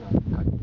uh